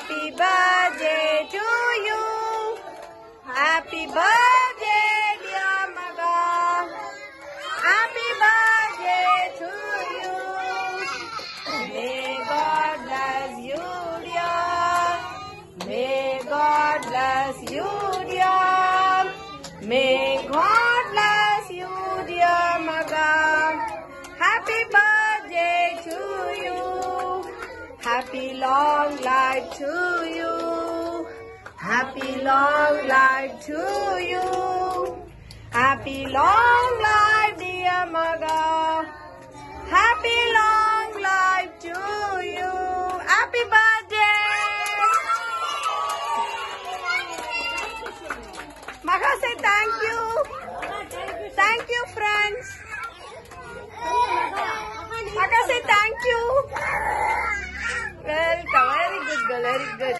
Happy birthday to you. Happy birthday, dear Mahaa. Happy birthday to you. May God bless you, dear. May God bless you, dear. May God bless you, dear Mahaa. Happy birthday long life to you. Happy long life to you. Happy long life, dear Mahaa. Happy long life to you. Happy birthday. Mahaa say thank you. Thank you, friends. Mahaa say thank